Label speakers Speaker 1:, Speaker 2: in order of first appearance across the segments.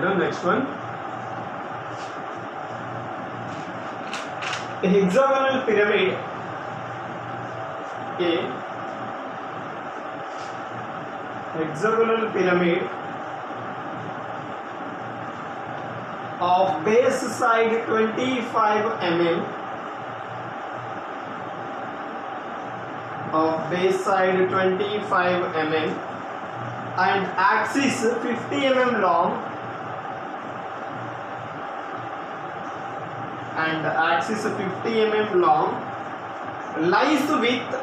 Speaker 1: down next one. A hexagonal pyramid. A hexagonal pyramid of base side 25 mm of base side 25 mm and axis 50 mm long and axis 50 mm long lies with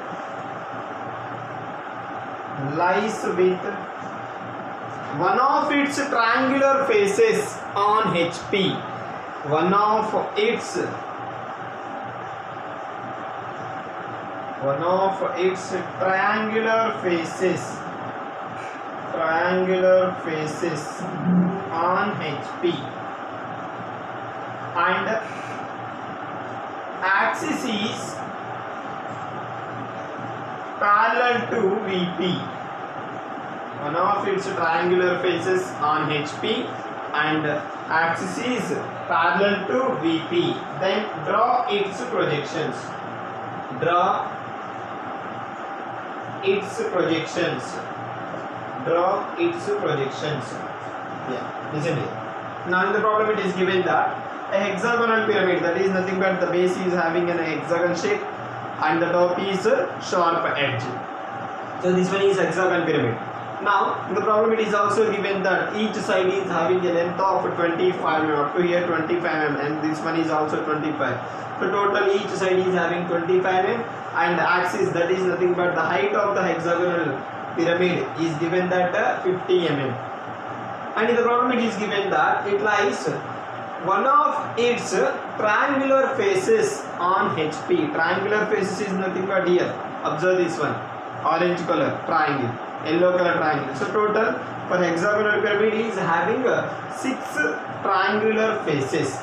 Speaker 1: lies with one of its triangular faces on HP one of its one of its triangular faces triangular faces on HP and axis is parallel to VP. One of its triangular faces on HP and axis is parallel to VP. Then draw its projections. Draw its projections. Draw its projections. Yeah, listen here. Now in the problem it is given that a hexagonal pyramid that is nothing but the base is having an hexagon shape and the top is a sharp edge. So this one is hexagon pyramid. Now the problem it is also given that each side is having a length of 25 mm up to here 25 mm and this one is also 25. So total each side is having 25 mm and the axis that is nothing but the height of the hexagonal pyramid is given that uh, 50 mm and in the problem it is given that it lies one of its triangular faces on HP. Triangular faces is nothing but here. Observe this one. Orange color triangle, yellow color triangle. So total for hexagonal pyramid is having six triangular faces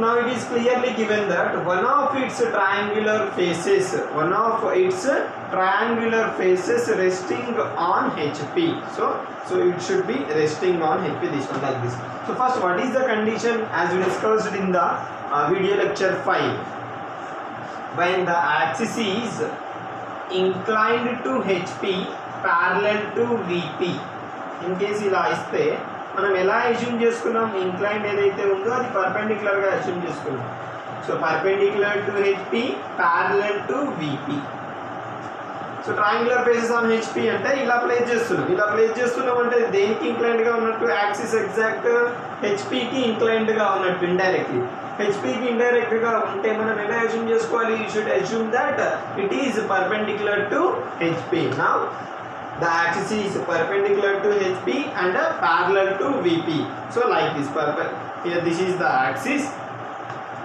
Speaker 1: now it is clearly given that one of its triangular faces one of its triangular faces resting on HP so so it should be resting on HP this one like this. So first what is the condition? As we discussed in the uh, video lecture 5 when the axis is inclined to HP parallel to VP in case ila iste మనం ఎలా assume చేసుకున్నాం? Incline ఏదైతే ఉందో అది పర్పెండిక్యులర్గా assume చేసుకున్నాం. So perpendicular to HP parallel to VP so triangular basis on HP అంటే ఇలా ప్లేస్ చేస్తున్నాం. ఇలా ప్లేస్ చేస్తున్నాం అంటే దేనికి ఇంక్లైండ్గా ఉన్నట్టు? యాక్సిస్ ఎగ్జాక్ట్ హెచ్పికి ఇంక్లైండ్గా ఉన్నట్టు ఇండైరెక్ట్లీ హెచ్పికి ఇండైరెక్ట్గా ఉంటే మనం ఎలా అజ్యూమ్ చేసుకోవాలి? You should assume that it is perpendicular to HP నా the axis is perpendicular to HP and uh, parallel to VP. So like this, perpe- here this is the axis.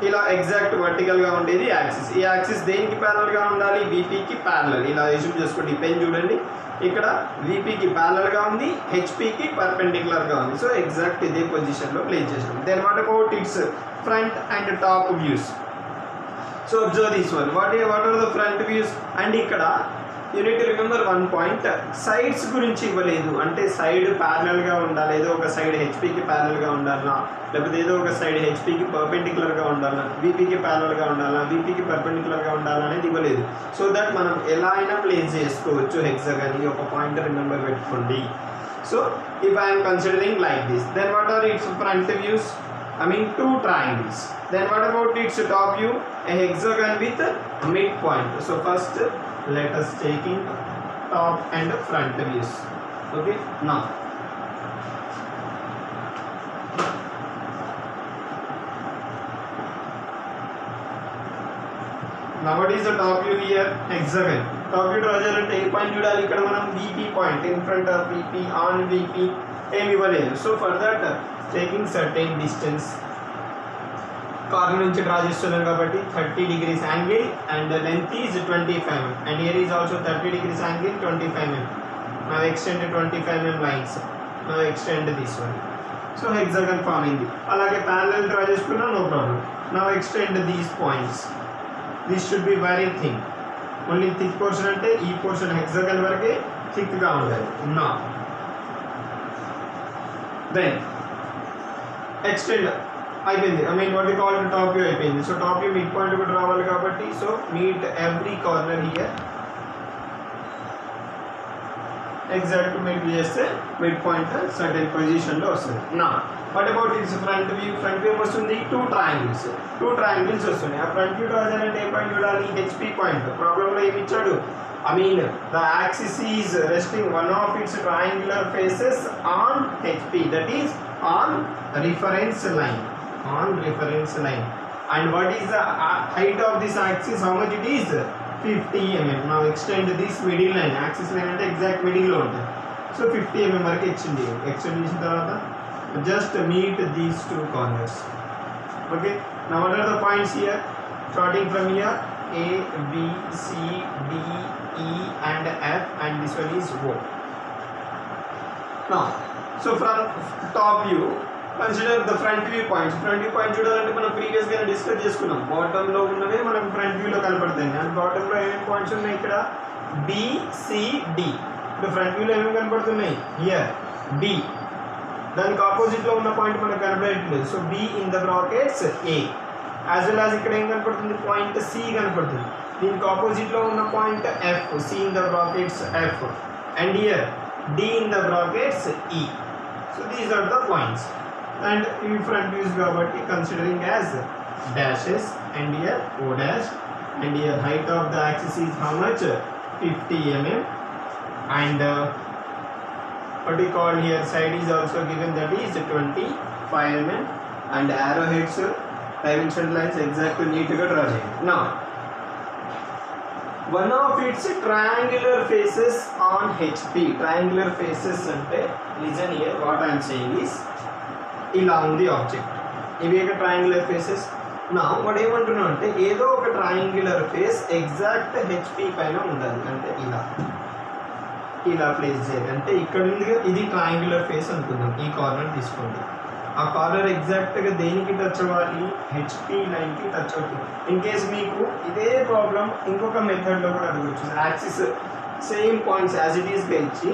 Speaker 1: ఇలా exact వర్టికల్గా ఉండేది axis ఈ axis దేనికి ప్యారల్గా ఉండాలి? బీపీకి కి parallel ఇలా రిజ్యూమ్ చేసుకోండి. పెన్ చూడండి. ఇక్కడ వీపీకి ప్యారల్గా ఉంది హెచ్పికి కి ఉంది. సో ఎగ్జాక్ట్ ఇదే పొజిషన్లో ప్లేస్ చేసాం then what about its front and top views so observe this one what what are the front views and ఇక్కడ unit remember one point sides గురించి ఇవ్వలేదు. అంటే సైడ్ ప్యారలల్గా ఉండాలి. ఏదో ఒక సైడ్ హెచ్పికి ప్యారలల్గా ఉండాలా లేకపోతే ఏదో ఒక సైడ్ హెచ్పికి పర్పెండిక్యులర్ ఉండాలా ఉండాలనా? వీపీకి ప్యారల్ బీపీకి ఉండాలనా? వీపీకి అనేది ఇవ్వలేదు. సో దట్ మనం ఎలా అయినా ప్లేస్ చేసుకోవచ్చు హెక్సాగన్ ఈ ఒక పాయింట్ రిమెంబర్ పెట్టుకోండి. So if I'm considering like this then what are its front views I mean two triangles. Then what about its top view? A hexagon with midpoint. So first let us taking top and front views. Okay. Now now what is the top view here? Hexagon. Top view draw చేయాలంటే ఏ point చూడాలి ఇక్కడ మనం VP point in front of VP on VP ఏమి ఇవ్వలేదు so for that taking certain distance corner నుంచి draw చేస్తున్నాం కాబట్టి thirty degrees angle and length is twenty five and here is also thirty degrees angle twenty five M నా extend twenty five M lines నా extend this one so hexagon form అయింది అలాగే parallel draw చేసుకున్నా no problem నా extend these points this should be very thing only thick portion అంటే ఈ portion hexagon వరకే థిక్గా ఉండాలి. నా దెన్ ఎక్స్టెండ్ అయిపోయింది. I mean what call top view అయిపోయింది. So top view mid point కూడా రావాలి కాబట్టి so meet every corner here exact mid చేస్తే మిడ్ పాయింట్ సర్టెన్ పొజిషన్లో వస్తుంది. నా what about its front view front view వస్తుంది టూ ట్రయాంగిల్స్ టూ ట్రయాంగిల్స్ వస్తున్నాయి. ఆ ఫ్రంట్ వ్యూ రాజాలంటే ఏ పాయింట్ చూడాలి? హెచ్పి పాయింట్ ప్రాబ్లంలో ఏమి ఇచ్చాడు? I mean the axis is resting one of its triangular faces on HP that is on reference line on reference line and what is the height of this axis how much it is fifty mm నా extend this middle line axis line అంటే exact మిడిల్లో ఉంటుంది so fifty MM వరకు ఇచ్చింది extend చేసిన తర్వాత just meet these two corners okay నా what are the points here starting from here A B C D E and F and this one is O నా so from top view consider the front view points front view point చూడాలంటే మనం previous గా discuss చేసుకున్నాం bottom లో ఉన్నవే మనకు front view లో కనపడతాయి అండ్ బాటమ్ లో ఏమేమి పాయింట్స్ ఉన్నాయి ఇక్కడ బిసిడి ఇప్పుడు ఫ్రంట్ వ్యూ లో ఏమేమి కనపడుతున్నాయి హియర్ బి దానికి ఆపోజిట్ లో ఉన్న పాయింట్ మనకు కనపడట్లేదు so B in the brackets A as well as ఇక్కడ ఏం కనపడుతుంది పాయింట్ సి కనపడుతుంది దీనికి ఆపోజిట్ లో ఉన్న point F C in the brackets F and here D in the brackets E so these are the points and in front is property considering as dashes and here O dash and here height of the axis is how much? 50 mm. And uh, what we call here side is also given that is 25 mm. And arrowheads dimension lines need to get draw now one of its triangular faces on HP triangular faces ante listen here what I am saying is ఇలా ఉంది object ఇవి ఒక triangular faces నా వాడు ఏమంటున్నావు అంటే ఏదో ఒక ట్రయాంగులర్ ఫేస్ ఎగ్జాక్ట్ హెచ్పి పైన ఉండాలి. అంటే ఇలా. ఇలా ప్లేస్ చేయాలి. అంటే ఇక్కడ ఉంది కదా, ఇది ట్రయాంగులర్ ఫేస్ అనుకుందాం. ఈ కార్నర్ తీసుకోండి. ఆ కార్నర్ ఎగ్జాక్ట్గా దేనికి టచ్ అవ్వాలి? హెచ్పి లైన్కి టచ్ అవుతుంది. ఇన్ కేస్ మీకు ఇదే ప్రాబ్లం ఇంకొక మెథడ్లో కూడా అడగచ్చు. Axis same points as it ఈస్గా ఇచ్చి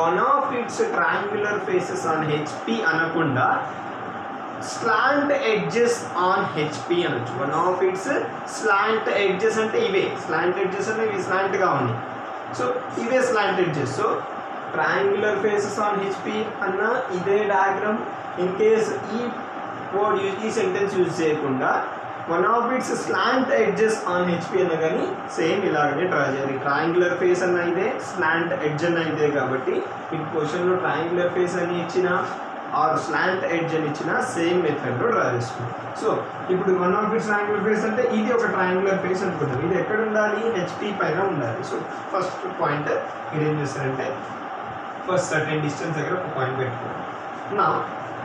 Speaker 1: one of its triangular faces on HP అనకుండా స్లాంట్ ఎడ్జెస్ ఆన్ హెచ్పి అనొచ్చు. One of its slant edges అంటే ఇవే. స్లాంట్ ఎడ్జెస్ అంటే ఇవి స్లాంట్గా ఉన్నాయి. సో ఇవే slant edges so triangular faces on HP అన్న ఇదే డయాగ్రామ్ ఇన్ కేస్ ఈ వర్డ్ యూజ్ ఈ సెంటెన్స్ యూజ్ చేయకుండా one of its slant edges on HP అన్న కానీ సేమ్ ఇలాగనే డ్రా చేయాలి. ట్రయాంగులర్ ఫేస్ అన్న ఇదే స్లాంట్ ఎడ్జ్ అన్న ఇదే కాబట్టి మీకు క్వశ్చన్లో ట్రయాంగులర్ ఫేస్ అని ఇచ్చిన ఆర్ స్లాంట్ ఎడ్జ్ అని ఇచ్చిన సేమ్ మెథడ్లో డ్రా చేసుకుంటాం సో ఇప్పుడు one of its triangular face అంటే ఇది ఒక ట్రయాంగులర్ ఫేస్ అనుకుంటాం ఇది ఎక్కడ ఉండాలి? హెచ్పి పైన ఉండాలి. సో ఫస్ట్ పాయింట్ మీరు ఏం చేస్తారంటే ఫస్ట్ సర్టెన్ డిస్టెన్స్ దగ్గర ఒక పాయింట్ పెట్టుకోండి నా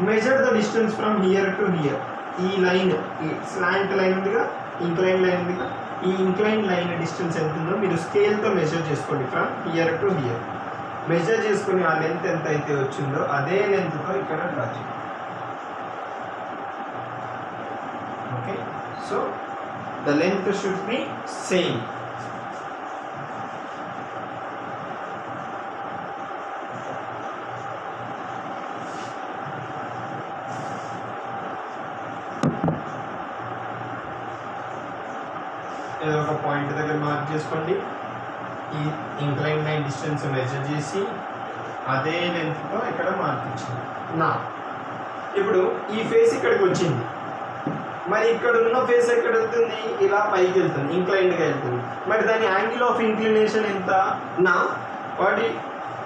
Speaker 1: measure the distance from here to here ఈ లైన్ ఈ స్లాంట్ లైన్ ఉందిగా? ఇంక్లైన్ లైన్ ఉందిగా? ఈ ఇంక్లైన్ లైన్ డిస్టెన్స్ ఎంత ఉందో మీరు స్కేల్తో మెజర్ చేసుకోండి. From here to here measure చేసుకుని ఆ లెంత్ ఎంత అయితే వచ్చిందో అదే లెంత్తో ఇక్కడ డ్రా చేయాలి okay so the length should be same ఏదో ఒక పాయింట్ దగ్గర మార్క్ చేసుకోండి ఈ ఇంక్లైన్ లైన్ డిస్టెన్స్ మెజర్ చేసి అదే లెంత్తో ఇక్కడ మార్క్ ఇచ్చింది. నా. ఇప్పుడు ఈ ఫేస్ ఇక్కడికి వచ్చింది. మరి ఇక్కడ ఉన్న ఫేస్ ఎక్కడ వెళ్తుంది? ఇలా పైకి వెళ్తుంది ఇంక్లైన్డ్గా వెళ్తుంది. మరి దాని యాంగిల్ ఆఫ్ ఇంక్లినేషన్ ఎంత? నా. What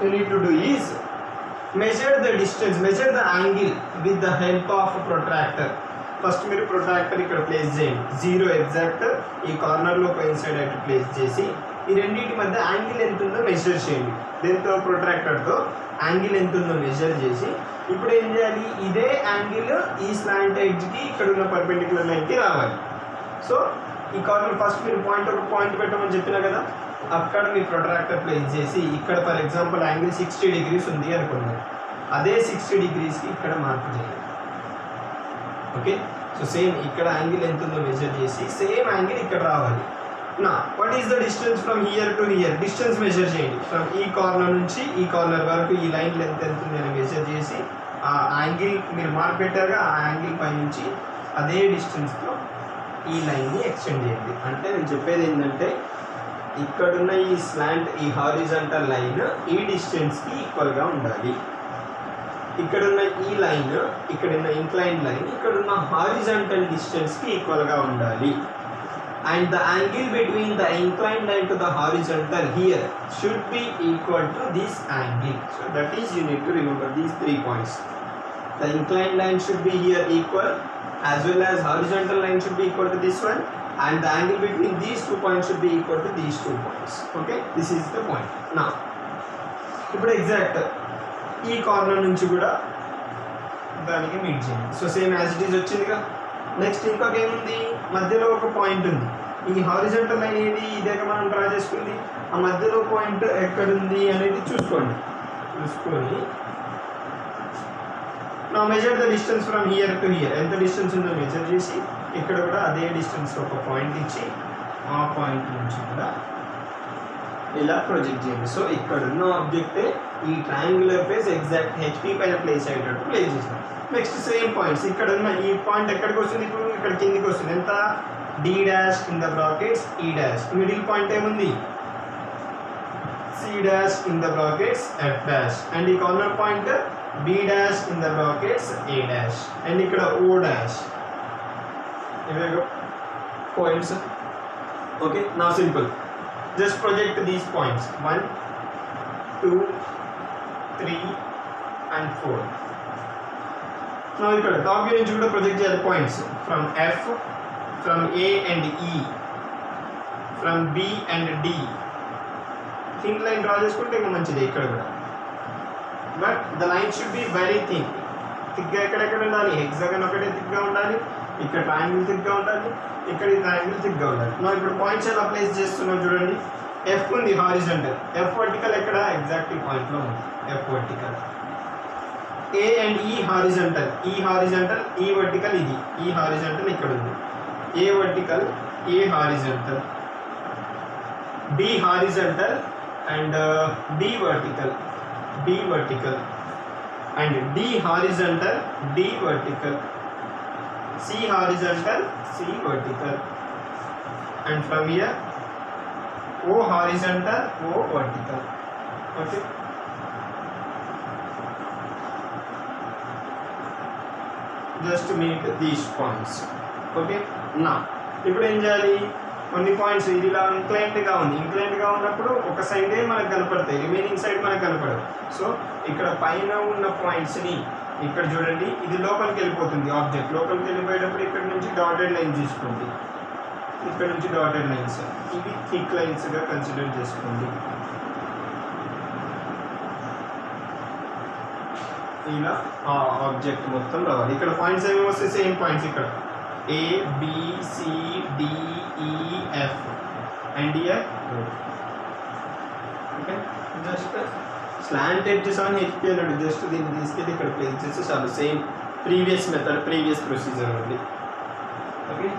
Speaker 1: you need to do is measure the distance measure the angle with the help of protractor first మీరు ప్రొట్రాక్టర్ ఇక్కడ ప్లేస్ చేయండి. జీరో ఎగ్జాక్ట్ ఈ కార్నర్లో కోయిన్సైడ్ అయితే ప్లేస్ చేసి ఈ రెండింటి మధ్య యాంగిల్ ఎంత ఉందో మెజర్ చేయండి దీంతో ప్రొట్రాక్టర్తో యాంగిల్ ఎంత ఉందో మెజర్ చేసి ఇప్పుడు ఏం చేయాలి? ఇదే యాంగిల్ ఈ స్లాంట్ ఎడ్జ్కి ఇక్కడ ఉన్న పర్పెండిక్యులర్ లైన్కి రావాలి. సో ఈ కార్నర్ ఫస్ట్ మీరు పాయింట్ ఒక పాయింట్ పెట్టమని చెప్పినా కదా అక్కడ మీ ప్రొట్రాక్టర్ ప్లేస్ చేసి ఇక్కడ for example angle sixty degrees ఉంది అనుకున్నాం అదే సిక్స్టీ డిగ్రీస్కి ఇక్కడ మార్పు చేయాలి ఓకే సో సేమ్ ఇక్కడ యాంగిల్ ఎంత ఉందో మెజర్ చేసి సేమ్ యాంగిల్ ఇక్కడ రావాలి. నా what is the distance from here to here distance measure చేయండి. ఫ్రమ్ ఈ కార్నర్ నుంచి ఈ కార్నర్ వరకు ఈ లైన్ లెంత్ ఎంత ఉందని మెజర్ చేసి ఆ యాంగిల్ మీరు మార్క్ పెట్టారుగా ఆ యాంగిల్ పై నుంచి అదే డిస్టెన్స్తో ఈ లైన్ని ఎక్స్టెండ్ చేయండి. అంటే నేను చెప్పేది ఏంటంటే ఇక్కడున్న ఈ స్లాంట్ ఈ హారిజంటల్ లైన్ ఈ డిస్టెన్స్కి ఈక్వల్గా ఉండాలి. ఇక్కడున్న ఈ లైన్ ఇక్కడున్న ఇంక్లైన్ లైన్ ఇక్కడున్న హారిజంటల్ డిస్టెన్స్కి ఈక్వల్గా ఉండాలి. and the angle between the inclined line to the horizontal here should be equal to this angle so that is you need to remember these three points the inclined line should be here equal as well as horizontal line should be equal to this one and the angle between these two points should be equal to these two points okay this is the point now ఇప్పుడు exact ఈ corner నుంచి కూడా దానికి meet చేయండి so same as it is వచ్చిందిగా next ఇంకొక ఏముంది మధ్యలో ఒక పాయింట్ ఉంది. ఈ హారిజెంటల్ లైన్ ఏది ఇదేగా మనం డ్రా చేసుకుంది. ఆ మధ్యలో పాయింట్ ఎక్కడుంది అనేది చూసుకోండి. చూసుకొని. నా measure the distance from here to here ఎంత డిస్టెన్స్ ఉందో మెజర్ చేసి ఇక్కడ కూడా అదే డిస్టెన్స్ ఒక పాయింట్ ఇచ్చి ఆ పాయింట్ నుంచి కూడా ఇలా ప్రొజెక్ట్ చేయండి సో ఇక్కడ ఉన్న ఆబ్జెక్టే ఈ ట్రయాంగులర్ ఫేస్ ఎగ్జాక్ట్ హెచ్పి పైన ప్లేస్ అయ్యేటట్టు ప్లేస్ చేసాం నెక్స్ట్ సేమ్ పాయింట్స్ ఇక్కడ ఉన్న ఈ పాయింట్ ఎక్కడికి వస్తుంది ఇప్పుడు ఇక్కడ కిందికి వస్తుంది ఎంత D dash in the brackets E dash middle point ఏముంది C dash in the brackets F dash and ఈ corner point B dash in the brackets A dash and ఇక్కడ ఓ డాష్ ఇవే పాయింట్స్ ఓకే నా simple just project these points 1 2 3 and 4 now ఇక్కడ top view నుంచి కూడా project చేయాలి points from F from A and E from B and D thin line draw చేసుకుంటే ఇంకా మంచిది ఇక్కడ కూడా but the line should be very thin థిక్గా ఎక్కడెక్కడ ఉండాలి హెక్సాగన్ ఒకటే థిక్గా ఉండాలి ఇక్కడ ట్రయాంగిల్ థిక్గా ఉండాలి ఇక్కడ ఈ ట్రయాంగిల్ థిక్గా ఉండాలి. మనం ఇప్పుడు పాయింట్స్ ఎలా ప్లేస్ చేస్తున్నాం చూడండి. ఎఫ్ ఉంది హారిజంటల్ ఎఫ్ వర్టికల్ ఎక్కడ? ఎగ్జాక్ట్ ఈ పాయింట్లో ఉంది. ఎఫ్ వర్టికల్ ఏ అండ్ ఈ హారిజంటల్ ఈ హారిజంటల్ ఈ వర్టికల్ ఇది. E ఈ హారిజంటల్ ఇక్కడ ఉంది. A vertical A horizontal B horizontal and D vertical D vertical and D horizontal, D vertical C horizontal, C vertical, and from here O horizontal, O vertical. Okay. Just to meet these points. Okay. Now, ఇప్పుడు ఏం చేయాలి కొన్ని points ఇది ఇలా ఇంక్లైంట్గా ఉంది. ఇంక్లైంట్గా ఉన్నప్పుడు ఒక సైడే మనకు కనపడతాయి. రిమైనింగ్ సైడ్ మనకు కనపడదు సో ఇక్కడ పైన ఉన్న పాయింట్స్ని ఇక్కడ చూడండి. ఇది లోపలికి వెళ్ళిపోతుంది ఆబ్జెక్ట్ లోపలికి వెళ్ళిపోయేటప్పుడు ఇక్కడ నుంచి డాటెడ్ లైన్ తీసుకోండి. ఇక్కడ నుంచి డాటెడ్ లైన్స్ ఇవి థిక్ లైన్స్గా కన్సిడర్ చేసుకోండి. ఇలా ఆ ఆబ్జెక్ట్ మొత్తం రావాలి. ఇక్కడ పాయింట్స్ ఏమేమి వస్తాయి? సేమ్ పాయింట్స్ ఇక్కడ. A B C D E F and here road okay just slanted is on HP and just the basically calculations are the same previous method previous procedure only okay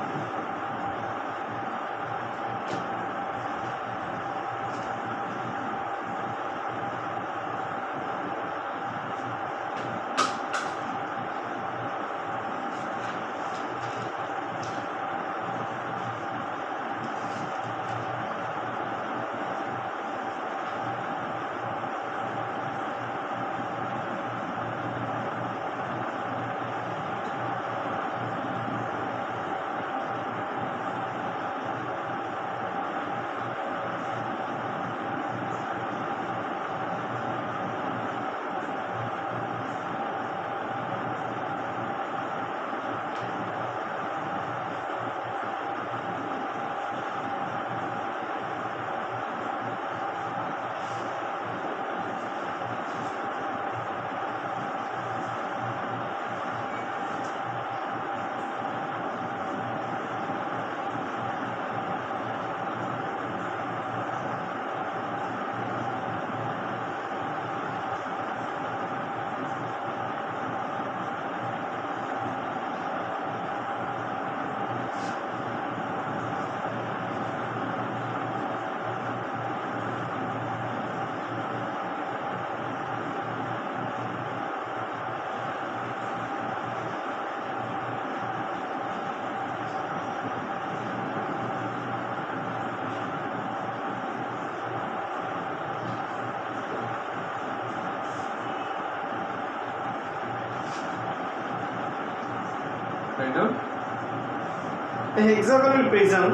Speaker 1: a hexagonal prism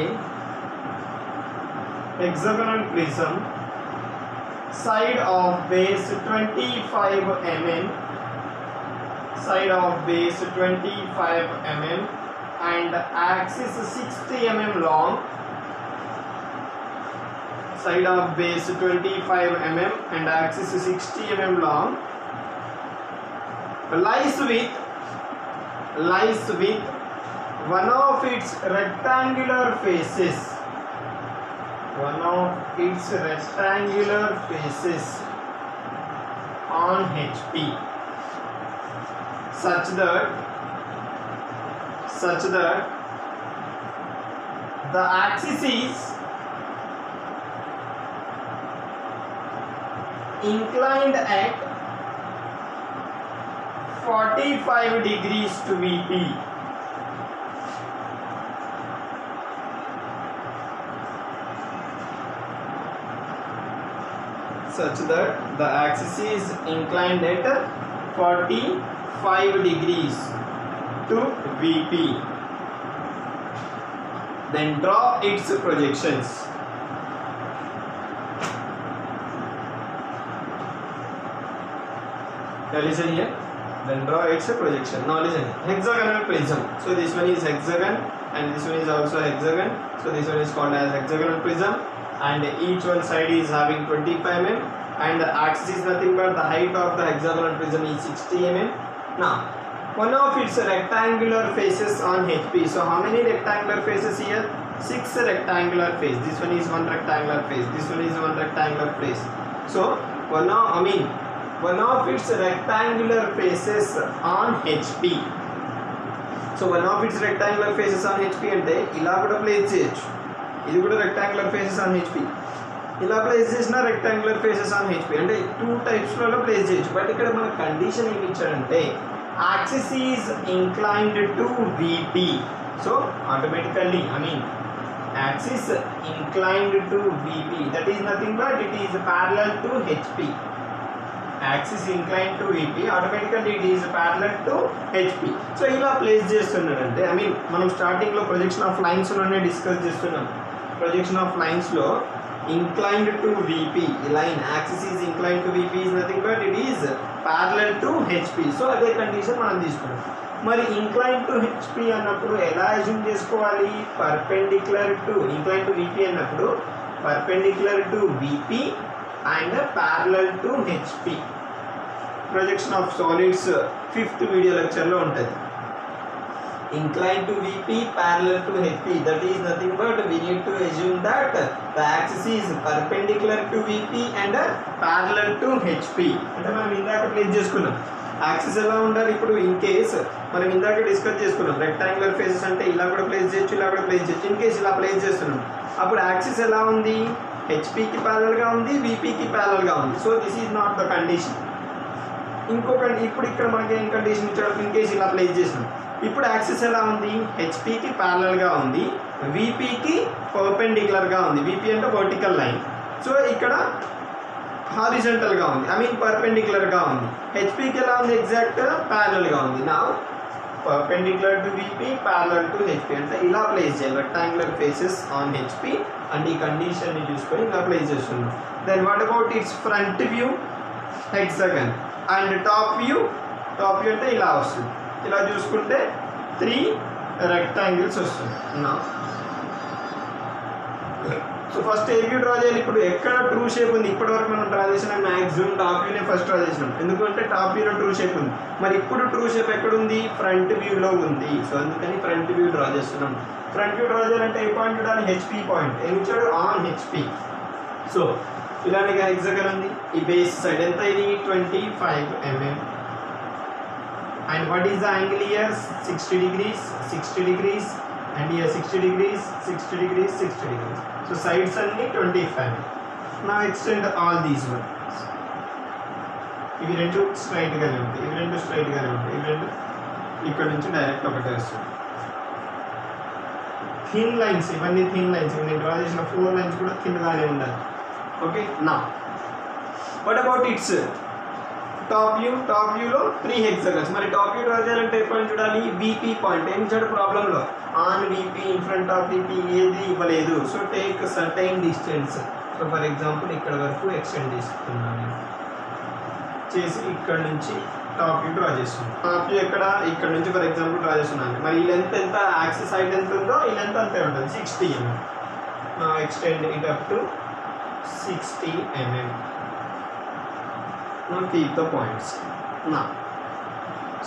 Speaker 1: a hexagonal prism side of base 25 mm side of base 25 mm and axis 60 mm long. Side of base 25 mm and axis 60 mm long. Lies with lies with one of its rectangular faces. One of its rectangular faces on HP such that such that the axis is inclined at 45 degrees to VP such that the axis is inclined at 45 degrees to VP. Then draw its projections. Listen here. Then draw its projection. Now listen. Hexagonal prism. So this one is hexagon and this one is also hexagon. So this one is called as hexagonal prism and each one side is having 25 mm and the axis is nothing but the height of the hexagonal prism is 60 mm. Now one of its rectangular faces on HP. So how many rectangular faces here? Six rectangular face. This one is one rectangular face. This one is one rectangular face. So one of I mean one of its rectangular faces on HP. So one of its rectangular faces on HP and they ila kuda place ఇది కూడా rectangular faces on HP ఇలా place చేసిన rectangular faces on HP అంటే two టైప్స్లలో place చేయొచ్చు. But ఇక్కడ మన condition ఏమి axis is inclined to VP so automatically I mean axis inclined to VP that is nothing but it is parallel to HP axis incline to VP automatically it is parallel to HP so ఇలా place చేస్తున్నాడంటే I mean మనం స్టార్టింగ్లో projection of లైన్స్లోనే discuss చేస్తున్నాం. Projection of లైన్స్లో inclined to VP line axis is inclined to VP is nothing but it is parallel to HP so అదే condition మనం తీసుకున్నాం. మరి ఇంక్లైన్ టు హెచ్పి అన్నప్పుడు ఎలా అజ్యూమ్ చేసుకోవాలి? Perpendicular to incline to VP అన్నప్పుడు perpendicular to VP and parallel to HP projection of solids fifth video లెక్చర్లో ఉంటుంది. Inclined to VP parallel to HP. That is nothing but we need to assume that the axis is perpendicular to VP and parallel to HP. అంటే మనం ఇందాక place చేసుకున్నాం. Axis ఎలా ఉండాలి ఇప్పుడు? In case మనం ఇందాక డిస్కస్ చేసుకున్నాం. రెక్టాంగులర్ ఫేసెస్ అంటే ఇలా కూడా ప్లేస్ చేయొచ్చు ఇలా కూడా ప్లేస్ చేయొచ్చు. ఇన్ కేస్ ఇలా ప్లేస్ చేస్తున్నాం. అప్పుడు యాక్సిస్ ఎలా ఉంది? హెచ్పికి గా ఉంది వీపీకి గా ఉంది. So this is not the condition ఇంకొక ఇప్పుడు ఇక్కడ మనకి ఏం కండిషన్ ఇచ్చాడు? ఇన్ కేస్ ఇలా ప్లేస్ చేసినాం ఇప్పుడు యాక్సిస్ ఎలా ఉంది? హెచ్పికి ప్యారలల్గా ఉంది. విపికి పర్పెండిక్యులర్గా ఉంది. విపి అంటే వర్టికల్ లైన్ సో ఇక్కడ హారిజెంటల్గా ఉంది. ఐ మీన్ పర్పెండిక్యులర్గా ఉంది. హెచ్పికి ఎలా ఉంది? ఎగ్జాక్ట్ ప్యారలల్గా ఉంది. నా perpendicular to VP parallel to HP అంటే ఇలా ప్లేస్ చేయాలి. Rectangular faces on HP and ఈ కండిషన్ని చూసుకొని ఇలా ప్లేస్ చేస్తున్నాం. Then what about its front view hexagon and top view top view అంటే ఇలా వస్తుంది. ఇలా చూసుకుంటే త్రీ రెక్టాంగిల్స్ వస్తుంది. నా. సో ఫస్ట్ ఏ వ్యూ డ్రా చేయాలి? ఇప్పుడు ఎక్కడ ట్రూ షేప్ ఉంది? ఇప్పటివరకు మనం డ్రా చేసిన మ్యాక్సిమం టాప్ వ్యూనే ఫస్ట్ డ్రా చేసినాం. ఎందుకంటే టాప్ వ్యూలో ట్రూ షేప్ ఉంది. మరి ఇప్పుడు ట్రూ షేప్ ఎక్కడ ఉంది? ఫ్రంట్ వ్యూలో ఉంది. సో అందుకని ఫ్రంట్ వ్యూ డ్రా చేస్తున్నాం. ఫ్రంట్ వ్యూ డ్రా చేయాలంటే ఏ పాయింట్ చూడాలి హెచ్పి పాయింట్ ఇచ్చాడు? ఆన్ హెచ్పి సో ఇలాంటి ఎగ్జాగన్ ఉంది. ఈ బేస్ సైడ్ ఎంత ఇది? Twenty five mm and what is the angle here 60 degrees 60 degrees and here 60 degrees 60 degrees 60 degrees so sides only 25 now extend all these ones ఇవి రెండు straight గానే ఉంటాయి ఇవి రెండు స్ట్రైట్ గానే ఉంటాయి ఇవి రెండు ఇక్కడ నుంచి డైరెక్ట్ ఒకటే వస్తుంది థిన్ లైన్స్ ఇవన్నీ థిన్ లైన్స్ నేను డ్రా చేసిన ఫోర్ లైన్స్ కూడా థిన్ గానే ఉండాలి ఓకే నా what about it's Top view top వ్యూలో త్రీ హెక్సగన్స్ మరి టాప్ వ్యూ డ్రా చేయాలంటే ఏ పాయింట్ చూడాలి? బీపీ పాయింట్ ఏం ఇచ్చాడు ప్రాబ్లంలో on VP in front of VP ఏది ఇవ్వలేదు. So take certain distance so for example ఇక్కడ వరకు ఎక్స్టెండ్ చేస్తున్నాను. చేసి ఇక్కడ నుంచి టాప్ వ్యూ డ్రా చేస్తున్నాను. టాప్ వ్యూ ఎక్కడ? ఇక్కడ నుంచి ఫర్ ఎగ్జాంపుల్ డ్రా చేస్తున్నాను. మరి ఈ లెంత్ ఎంత? యాక్సెస్ హైట్ ఎంత ఉందో ఈ లెంత్ అంతే ఉంటుంది. Sixty mm extend it up to sixty mm now keep the points. Now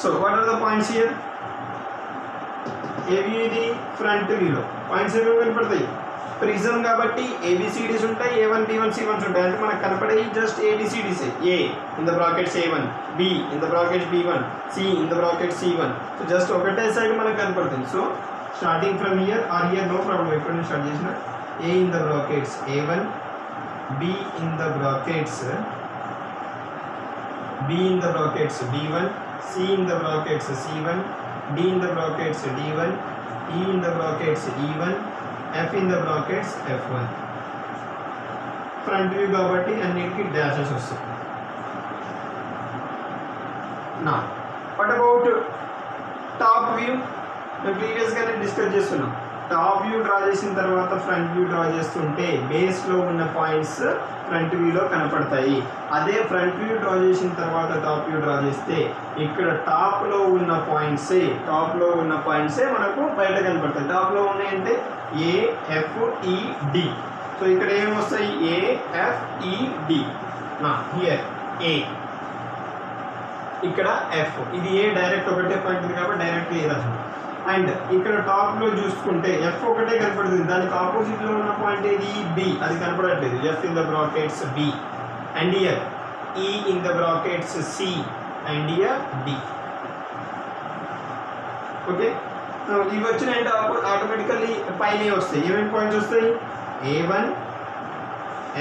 Speaker 1: so what are the points here? ఏవి ఇది ఫ్రంట్ వ్యూలో పాయింట్స్ ఏమేమి కనపడతాయి? ప్రిజం కాబట్టి ఏబిసిడీస్ ఉంటాయి A one B one C ones ఉంటాయి. అంటే మనకు కనపడేవి just ABCDs A. In the brackets A one B in the brackets B one C in the bracket C one so just ఒకటే side మనకు కనపడుతుంది. So starting from here or here no problem ఎక్కడ నుంచి start చేసిన? A in the brackets A one B in the brackets B in the brackets B1, C in the brackets C1, D in the brackets D1, E in the brackets E1, F in the brackets F1. Front view కాబట్టి అన్నిటికీ dashes వస్తాయి నా what about top view మేము ప్రీవియస్గానే discuss చేస్తున్నాం top view draw చేసిన తర్వాత front view draw చేస్తుంటే బేస్లో ఉన్న పాయింట్స్ ఫ్రంట్ వ్యూలో కనపడతాయి. అదే ఫ్రంట్ వ్యూ డ్రా చేసిన తర్వాత టాప్ వ్యూ డ్రా చేస్తే ఇక్కడ టాప్లో ఉన్న పాయింట్సే టాప్లో ఉన్న పాయింట్సే మనకు బయట కనపడతాయి. టాప్లో ఉన్నాయంటే ఏఎఫ్ఈడి సో e, ఇక్కడ ఏమొస్తాయి ఏఎఫ్ఈడి నా హియర్ ఏ ఇక్కడ ఎఫ్ ఇది ఏ డైరెక్ట్ ఒకటే పాయింట్ ఉంది కాబట్టి డైరెక్ట్ ఏ రాసింది. అండ్ ఇక్కడ టాప్లో చూసుకుంటే ఎఫ్ ఒకటే కనపడుతుంది. దానికి ఆపోజిట్లో ఉన్న పాయింట్ ఏది? బి అది కనపడట్లేదు. F in the brackets B and here E in the brackets C and here D okay ఇవి వచ్చిన అండ్ ఆటోమేటికల్లీ పైన వస్తాయి? ఏమేమి పాయింట్స్ వస్తాయి? A one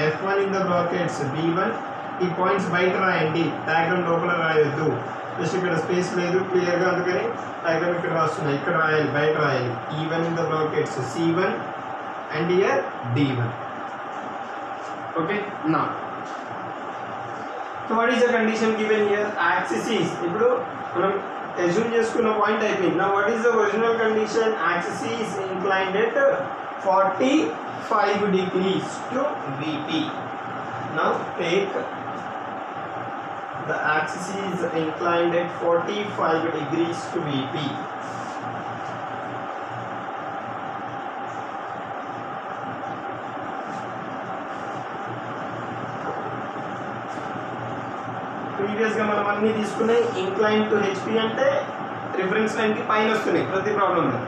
Speaker 1: F one in the brackets B one ఈ పాయింట్స్ బయట రాయండి. డయాగ్రామ్ లోపల రాయొద్దు. జస్ట్ ఇక్కడ స్పేస్ లేదు క్లియర్గా అందుకని డయాగ్రామ్ ఇక్కడ రాస్తున్నాయి ఇక్కడ రాయాలి బయట రాయాలి E one in the brackets C one and here D one okay నా so what is the condition given here axis is ఇప్పుడు మనం అజ్యూమ్ చేసుకున్న పాయింట్ అయిపోయింది నా what is the original condition axis is inclined at forty five degrees to VP now take the axis is inclined at 45 degrees to VP. ప్రీవియస్గా మనం అన్ని తీసుకున్నాయి incline to HP అంటే రిఫరెన్స్ లైన్కి పైన వస్తున్నాయి ప్రతి ప్రాబ్లంలో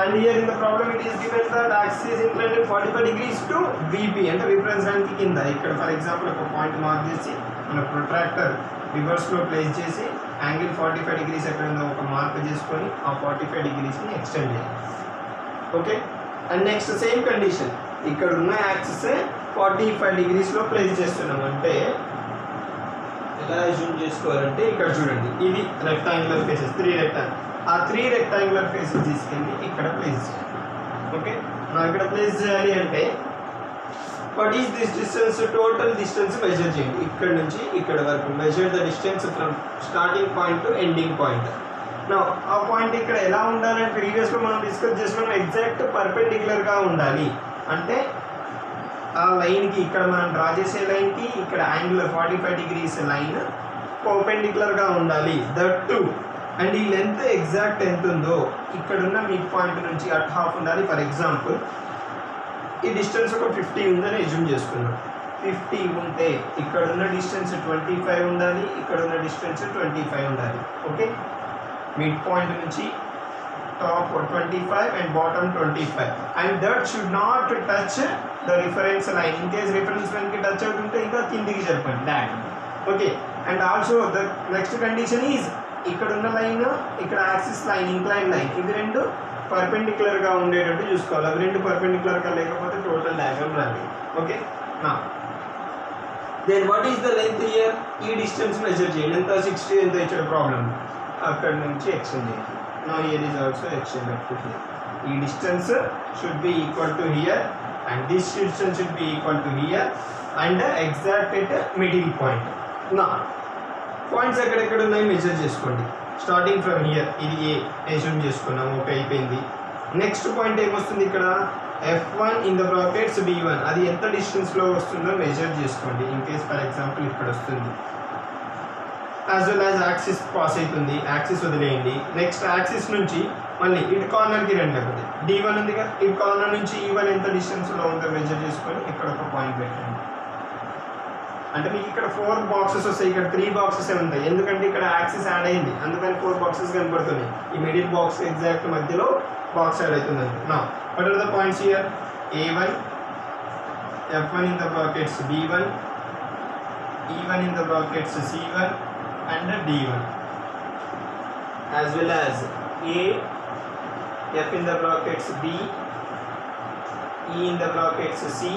Speaker 1: and here in the problem it is given that axis incline forty five degrees to VP అంటే రిఫరెన్స్ లైన్కి కింద ఇక్కడ ఫర్ ఎగ్జాంపుల్ ఒక పాయింట్ మార్క్ చేసి మన ప్రొట్రాక్టర్ రివర్స్లో ప్లేస్ చేసి యాంగిల్ ఫార్టీ ఫైవ్ డిగ్రీస్ ఎక్కడ ఉందో ఒక మార్క్ చేసుకొని ఆ ఫార్టీ ఫైవ్ డిగ్రీస్ని ఎక్స్టెండ్ చేయాలి. Okay and next same condition ఇక్కడ ఉన్న యాక్సెస్ ఫార్టీ ఫైవ్ డిగ్రీస్లో ప్లేస్ చేస్తున్నాం. అంటే ఎలా జూమ్ చేసుకోవాలంటే ఇక్కడ చూడండి. ఇది రెక్టాంగులర్ ఫేసెస్ త్రీ రెక్టాంగిల్ ఆ త్రీ రెక్టాంగులర్ ఫేసెస్ తీసుకెళ్ళి ఇక్కడ ప్లేస్ చేయాలి. ఓకే నాకు ఇక్కడ ప్లేస్ చేయాలి అంటే what is this distance total distance measure చేయండి ఇక్కడ నుంచి ఇక్కడ వరకు. Measure the distance from starting point to ending point నా ఆ పాయింట్ ఇక్కడ ఎలా ఉండాలని ప్రీవియస్లో మనం డిస్కస్ చేసుకున్నాం ఎగ్జాక్ట్ పర్పెండిక్యులర్గా ఉండాలి. అంటే ఆ లైన్కి ఇక్కడ మనం డ్రా చేసే లైన్కి ఇక్కడ angular forty five degrees line పర్పెండిక్యులర్గా ఉండాలి. దట్ టు అండ్ ఈ లెంత్ ఎగ్జాక్ట్ ఎంత ఉందో ఇక్కడున్న మిడ్ పాయింట్ నుంచి అట్ హాఫ్ ఉండాలి. ఫర్ ఎగ్జాంపుల్ ఈ డిస్టెన్స్ ఒక ఫిఫ్టీ ఉందని ఎజ్యూమ్ చేసుకున్నాం. ఫిఫ్టీ ఉంటే ఇక్కడ ఉన్న డిస్టెన్స్ ట్వంటీ ఫైవ్ ఉండాలి ఇక్కడ ఉన్న డిస్టెన్స్ ట్వంటీ ఫైవ్ ఉండాలి. ఓకే? మిడ్ పాయింట్ నుంచి top twenty five and bottom twenty five and that should not touch the reference line in case reference లైన్కి టచ్ అవుతుంటే ఇంకా కిందికి జరిపండి. That okay? And also the next condition is ఇక్కడ ఉన్న line ఇక్కడ axis line incline line ఇది రెండు పర్పెండిక్యులర్గా ఉండేటట్టు చూసుకోవాలి. అవి రెండు పర్పెండిక్యులర్గా లేకపోతే టోటల్ డయాగ్రామ్ రాదు. ఓకే? నా. Then what is the length here ఈ డిస్టెన్స్ మెజర్ చేయండి. ఎంత? సిక్స్టీ ఎంత ఇచ్చాడు ప్రాబ్లమ్ అక్కడ నుంచి ఎక్స్టెండ్ చేయండి నా here is also extend up to here ఈ distance should be equal to here and this distance should be equal to here and exact at middle point నా. పాయింట్స్ ఎక్కడెక్కడ ఉన్నాయి? మెజర్ చేసుకోండి. స్టార్టింగ్ ఫ్రమ్ హియర్ ఇది A assume చేసుకున్నాము okay అయిపోయింది. Next point ఏమొస్తుంది ఇక్కడ? F one in the brackets B one అది ఎంత డిస్టెన్స్లో వస్తుందో మెజర్ చేసుకోండి ఇన్ కేస్ ఫర్ ఎగ్జాంపుల్ ఇక్కడ వస్తుంది. As well as axis pass అవుతుంది యాక్సిస్ వదిలేయండి. నెక్స్ట్ యాక్సిస్ నుంచి మళ్ళీ ఇటు కార్నర్కి రండి అవుతుంది డి వన్ ఉందిగా ఇటు కార్నర్ నుంచి e ఈ వన్ ఎంత డిస్టెన్స్లో ఉందో మెజర్ చేసుకొని ఇక్కడ ఒక పాయింట్ పెట్టండి. అంటే మీకు ఇక్కడ ఫోర్ బాక్సెస్ వస్తాయి ఇక్కడ త్రీ బాక్సెస్ ఉంటాయి. ఎందుకంటే ఇక్కడ యాక్సెస్ యాడ్ అయింది. అందుకని ఫోర్ బాక్సెస్ కనపడుతున్నాయి ఈ మిడిల్ బాక్స్ ఎగ్జాక్ట్ మధ్యలో బాక్స్ యాడ్ అవుతుంది నా what are the points here A one F one in the brackets B one E one in the brackets C one and D one as well as A F in the brackets B E in the brackets C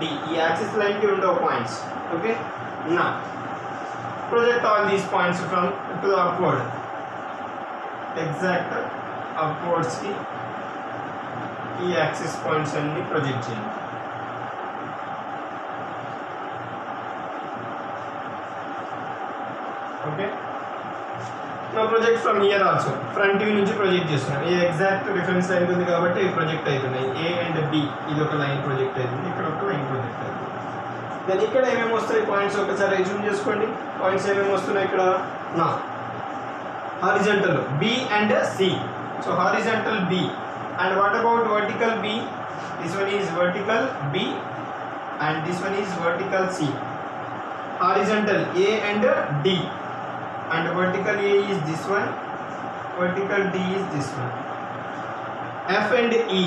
Speaker 1: D ఈ axis లైన్కి ఉండవు points okay నా project all these points from to the upward exact upwards కి ఈ axis points అన్ని project చేయండి Project from here also front view నుంచి project చేస్తున్నాను ఈ ఎగ్జాక్ట్ రిఫరెన్స్ లైన్ ఉంది కాబట్టి ఇవి ప్రొజెక్ట్ అవుతున్నాయి ఏ అండ్ బి ఇది ఒక లైన్ ప్రొజెక్ట్ అవుతుంది ఇక్కడ ఒక లైన్ ప్రొజెక్ట్ అవుతుంది దాని ఇక్కడ ఏమేమి వస్తాయి? పాయింట్స్ ఒకసారి రిజ్యూమ్ చేసుకోండి. పాయింట్స్ ఏమేమి వస్తున్నాయి ఇక్కడ? నా. Horizontal B and C so horizontal B and what about vertical B this one is vertical B and this one is vertical C horizontal A and D and vertical A is this one, vertical D is this one. F and E,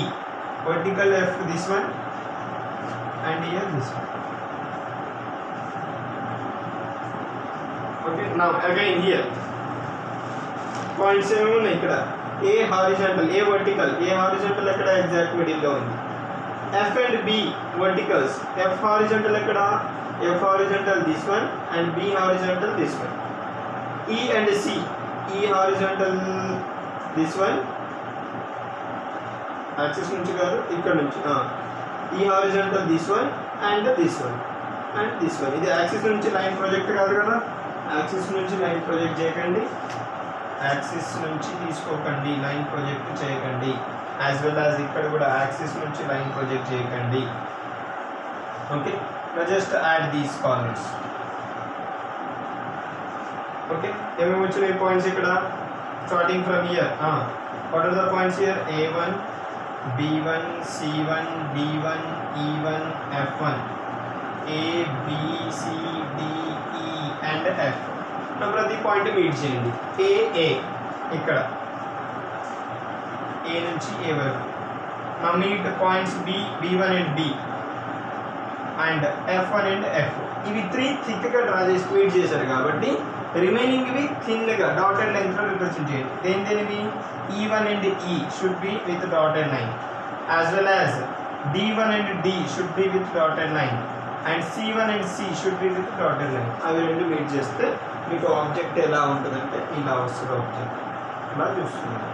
Speaker 1: vertical F this one, and here this one. Okay, now again here. Points ఏమేమి ఉన్నాయి ఇక్కడ A horizontal A vertical A horizontal ఎక్కడ exact మిడిల్లో ఉంది F and B verticals F horizontal ఎక్కడ F horizontal this one and B horizontal this one E and C. E horizontal this one. Axis నుంచి కాదు ఇక్కడ నుంచి E horizontal this one and this one and this one ఇది axis నుంచి line project కాదు కదా. Axis నుంచి line project చేయకండి. యాక్సిస్ నుంచి తీసుకోకండి లైన్ ప్రొజెక్ట్ చేయకండి. యాజ్ వెల్ యాజ్ ఇక్కడ కూడా యాక్సిస్ నుంచి లైన్ ప్రొజెక్ట్ చేయకండి. Okay just add these corners okay ఏమేమి వచ్చినాయి పాయింట్స్ ఇక్కడ starting from here what are the points here A one B one C one D one E one F one A B C D E and F ప్రతి point meet చేయండి ఏ ఏ ఇక్కడ ఏ నుంచి ఏ వరకు నా meet points B B one and B and F one and F ఇవి three థిక్గా draw చేసి meet చేశారు కాబట్టి రిమైనింగ్ ఇవి థిన్గా డాటెడ్ లైన్స్లో రిప్రజెంట్ చేయండి. దేని దేనివి E one and E should be with dotted line as well as D one and D should be with dotted line and C one and C should be with dotted line అవి రెండు meet చేస్తే మీకు object ఎలా ఉంటుందంటే ఇలా వస్తుంది object ఇలా చూస్తున్నాను.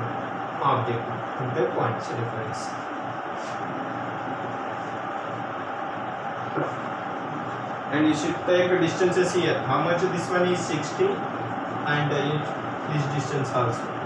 Speaker 1: ఆబ్జెక్ట్ అంటే points difference and you should take distances here. How much this one is 60 and uh, this distance also